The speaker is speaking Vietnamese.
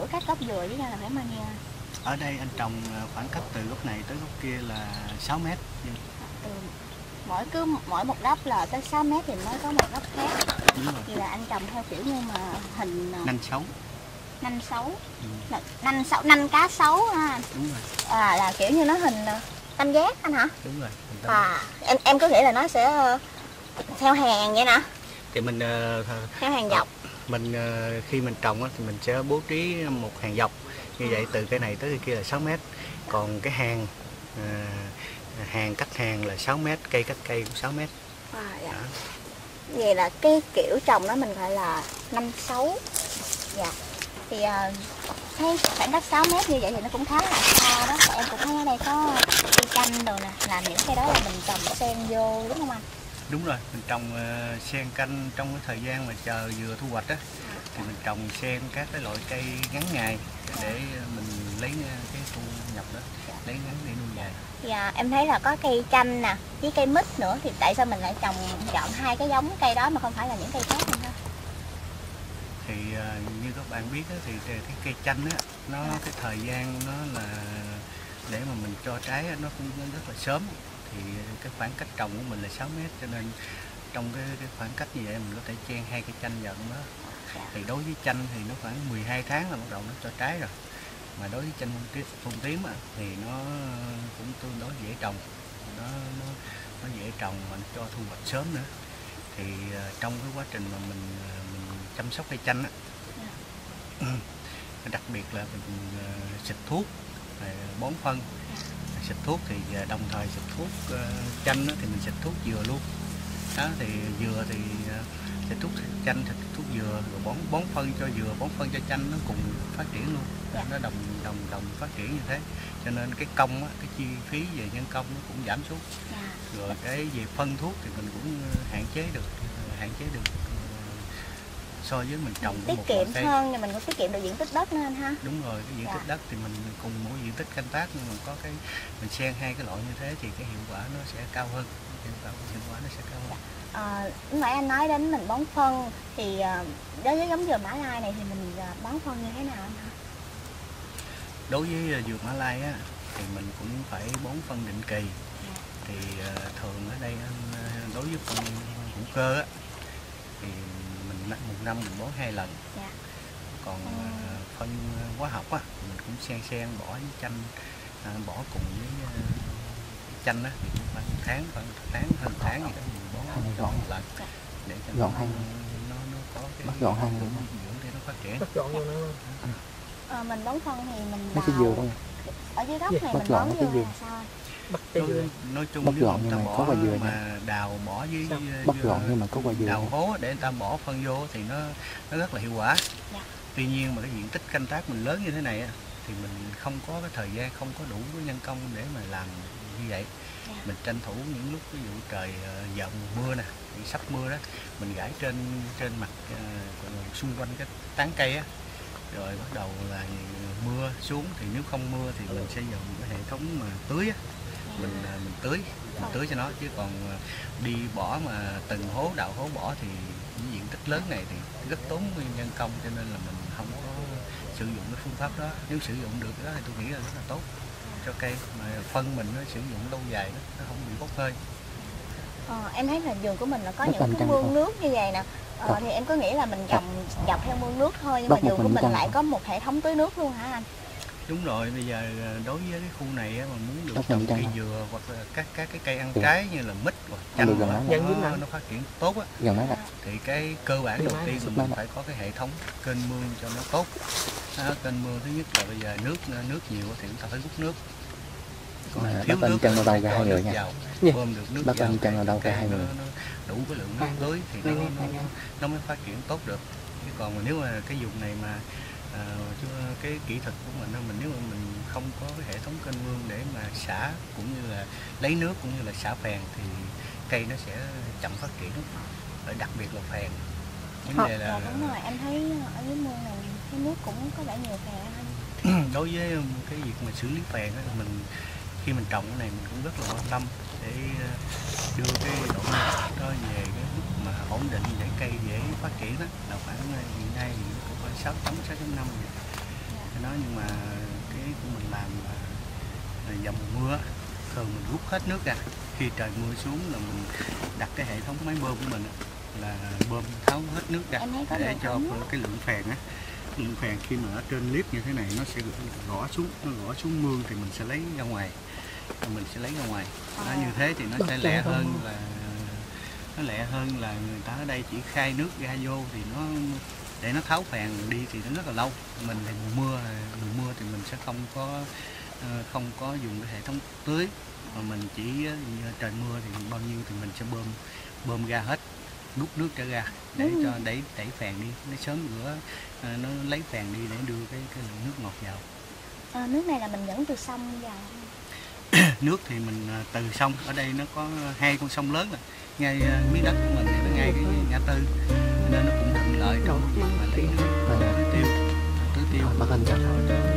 giữa các gốc dừa với nhau là phải bao nhiêu ở đây anh trồng à, khoảng cách từ gốc này tới gốc kia là 6 mét. Nhưng từ mỗi cứ mỗi một gốc là tới 6 mét thì mới có một gốc khác. Thì là anh trồng theo kiểu như mà hình à, nanh xấu. nanh sấu Ừ, nanh sấu nanh cá sấu ha. Đúng rồi. À, là kiểu như nó hình à, tam giác anh hả? Đúng rồi à em em có nghĩ là nó sẽ ờ, theo hàng vậy nè? Thì mình ờ, th- theo hàng dọc mình ờ, khi mình trồng thì mình sẽ bố trí một hàng dọc như vậy từ cái này tới cái kia là 6 mét. Còn cái hàng ờ, hàng cách hàng là 6 mét cây cách cây cũng 6 mét. À, dạ. Đó. vậy là cái kiểu trồng đó mình gọi là năm sáu. Dạ. Thì à, thấy khoảng cách 6 mét như vậy thì nó cũng khá là xa đó. Và em cũng thấy ở đây có cây chanh đồ nè. Làm những cái đó là mình trồng xen vô đúng không anh đúng rồi mình trồng ờ, sen canh trong cái thời gian mà chờ vừa thu hoạch á. Thì mình trồng sen các cái loại cây ngắn ngày để mình lấy ờ, cái thu nhập đó lấy ngắn để nuôi dài Dạ, em thấy là có cây chanh nè, với cây mít nữa. Thì tại sao mình lại trồng chọn hai cái giống cây đó mà không phải là những cây khác ha? thì ờ, như các bạn biết á, thì cái cây chanh á nó cái thời gian nó là để mà mình cho trái nó cũng rất là sớm thì cái khoảng cách trồng của mình là 6 mét cho nên trong cái, cái khoảng cách như vậy mình có thể chen hai cây chanh vào đó. Dạ. thì đối với chanh thì nó khoảng 12 tháng là bắt đầu nó cho trái rồi. Mà đối với chanh phong tím, á, thì nó cũng tương đối dễ trồng. Nó nó, nó dễ trồng mà nó cho thu hoạch sớm nữa. Thì ờ, trong cái quá trình mà mình ờ, mình chăm sóc cây chanh á đặc biệt là mình ờ, xịt thuốc bón phân xịt thuốc thì ờ, đồng thời xịt thuốc ờ, chanh thì mình xịt thuốc dừa luôn. Đó thì dừa thì ờ, xịt thuốc chanh xịt thuốc dừa rồi bón bón phân cho dừa bón phân cho chanh nó cùng phát triển luôn. Dạ. nó đồng đồng đồng phát triển như thế. Cho nên cái công á, cái chi phí về nhân công nó cũng giảm xuống. Dạ. rồi cái về phân thuốc thì mình cũng ờ, hạn chế được hạn chế được so với mình trồng Tiết một kiệm cây hơn nhưng mình cũng tiết kiệm được diện tích đất nữa anh ha. đúng rồi cái diện Dạ. tích đất thì mình cùng mỗi diện tích canh tác nhưng mà có cái mình xen hai cái loại như thế thì cái hiệu quả nó sẽ cao hơn hiệu quả hiệu quả nó sẽ cao hơn À, nãy anh nói đến mình bón phân thì à, đối với giống dừa Mã Lai này thì mình à, bón phân như thế nào anh hả? đối với ờ, dừa Mã Lai á thì mình cũng phải bón phân định kỳ Dạ. thì ờ, thường ở đây ờ, đối với phân hữu cơ á thì năm- một năm mình bón hai lần Dạ. còn Ừ. ờ, phân hóa học á mình cũng xen xen bỏ với chanh à, bỏ cùng với chanh á thì cũng khoảng tháng khoảng tháng hơn tháng gì đó mình bón gọn một lần Dạ. để cho Gọn nó, nó nó có cái Bắt gọn dinh dưỡng để nó phát triển bắt gọn vô nó À, mình bón phân thì mình mấy cái dừa đâu ở dưới gốc Dạ, này mình bón dừa. là sao? Bắt cây dừa. nói, nói chung Bắt gọn ta nhưng mà có quả dừa mà đào bỏ với bắt gọn nhưng mà có quả dừa đào hố để người ta bỏ phân vô thì nó nó rất là hiệu quả. Dạ. tuy nhiên mà cái diện tích canh tác mình lớn như thế này á, thì mình không có cái thời gian không có đủ cái nhân công để mà làm như vậy. Dạ. mình tranh thủ những lúc ví dụ trời ờ, giờ mưa nè sắp mưa đó mình gãi trên trên mặt ờ, xung quanh cái tán cây á. Rồi bắt đầu là mưa xuống thì nếu không mưa thì mình sẽ dùng cái hệ thống mà tưới á mình à, mình tưới mình tưới cho nó chứ còn à, đi bỏ mà từng hố đào hố bỏ thì những diện tích lớn này thì rất tốn nhân công cho nên là mình không có sử dụng cái phương pháp đó. Nếu sử dụng được cái đó thì tôi nghĩ là rất là tốt cho cây mà phân mình nó sử dụng lâu dài đó nó không bị bốc hơi. Ờ, em thấy là vườn của mình là có Bắt những cái mương nước như vậy nè. Ờ, thì em có nghĩ là mình trồng dọc theo mương nước thôi nhưng Bắt mà vườn của mình lại có một hệ thống tưới nước luôn hả anh đúng rồi bây giờ à, đối với cái khu này á, mà muốn được trồng cây dừa hoặc là các các cái cây ăn Được. trái như là mít hoặc chanh nó, nó phát triển tốt á thì cái cơ bản đầu tiên là mình phải có cái hệ thống kênh mương cho nó tốt. Đó, kênh mương thứ nhất là bây giờ nước nước nhiều thì chúng ta phải rút nước. Còn Mà thiếu nước chân vào đầu cho hai người nha. bơm được nước Bắt vào chân vào đầu cây cả hai người. đủ cái lượng nước tưới thì nó, nó, nó, nó mới phát triển tốt được. Chứ còn mà nếu mà cái vùng này mà à, chứ- cái kỹ thuật của mình mình nếu mà mình không có cái hệ thống kênh mương để mà xả cũng như là lấy nước cũng như là xả phèn thì cây nó sẽ chậm phát triển Rồi đặc biệt là phèn. Vấn đề dạ là đúng rồi em thấy ở dưới mương này cái nước cũng có vẻ nhiều phèn anh. Đối với cái việc mà xử lý phèn á, mình khi mình trồng cái này mình cũng rất là quan tâm để ờ, đưa cái độ nước đó về cái mức mà ổn định để cây dễ phát triển đó là khoảng ờ, hiện nay thì cũng khoảng 6 tấn 6 năm vậy. Cái đó nhưng mà cái của mình làm là, là mưa. Thường mình rút hết nước ra. Khi trời mưa xuống là mình đặt cái hệ thống máy bơm của mình á, là bơm tháo hết nước ra để cho cái lượng phèn á. Lượng phèn khi mà ở trên clip như thế này nó sẽ gõ xuống nó gõ xuống mương thì mình sẽ lấy ra ngoài. Mình sẽ lấy ra ngoài. Nó À. như thế thì nó sẽ lẹ hơn là nó lẹ hơn là người ta ở đây chỉ khai nước ra vô thì nó để nó tháo phèn đi thì nó rất là lâu. Mình thì mùa mưa mùa mưa thì mình sẽ không có ờ, không có dùng cái hệ thống tưới. Mà mình chỉ ờ, trời mưa thì bao nhiêu thì mình sẽ bơm bơm ra hết rút nước trở ra để Ừ. cho đẩy đẩy phèn đi. Nó sớm rửa ờ, nó lấy phèn đi để đưa cái cái lượng nước ngọt vào. Ờ, nước này là mình dẫn từ sông vào. Nước thì mình từ sông. Ở đây nó có hai con sông lớn rồi. Ngay miếng đất của mình thì nó ngay cái ngã tư. Nên nó cũng lợi trong mà lấy nước tiêu tiêu Bác anh chắc